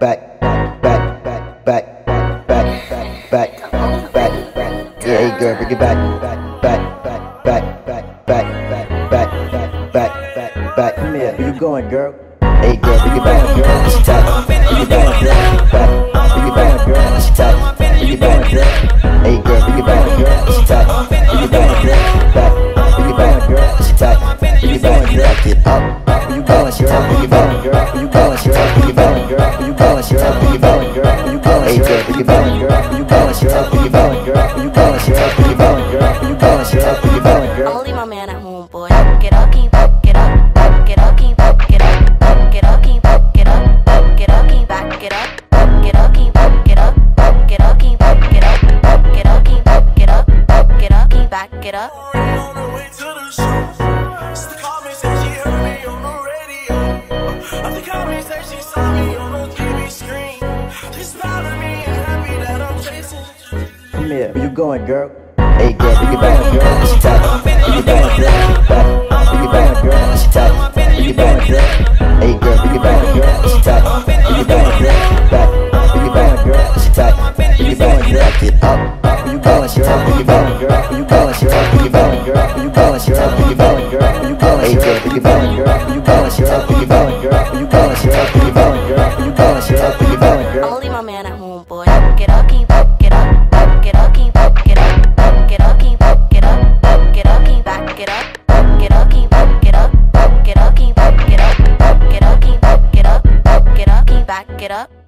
back, back, back, back, back, back, back, back. Yeah, hey girl, bring it back, back, back, back, back, back, back, back, back, back, back, back. Come here, where you going, girl? Hey girl, bring it back, girl. She tight. Bring it back, girl. Back, bring it back, girl. She tight. Bring it back, girl. Hey girl, bring it back, girl. She tight. Bring it back, girl. Back, bring it back, girl. She tight. Bring it back, girl. Back it up. Where you going, girl? Bring it back, girl. Where you going, girl? Bring it back, girl. Where you going, back, girl. Where you going. Where you going, girl? Bring it back, girl. Where you going? Bring it back, girl. Where you going? Bring it back, girl. I'ma leave my man at home, boy. Get up, keep get up, get up, keep get up, get up, keep get up, get up, keep back, get up, get up, keep get up, get up, keep get up, get up, keep get up, up, get up, keep back, get up. On the way to the show. Come here, where you going, girl? Hey, girl, pick it back, girl. She tight. Pick it back, girl. Pick it back, girl. She tight. Pick it back, girl. Hey, girl, pick it back, girl. She tight. Pick it back, girl. Back. Pick it back, girl. She tight. Pick it back, girl. Back it up. Up. Where you going, girl? Pick it back, girl. Where you going, girl? Pick it back, girl. Where you going, girl? Pick it back, girl. Where you going, girl? Hey, girl, pick it back, girl. Where you going? it up?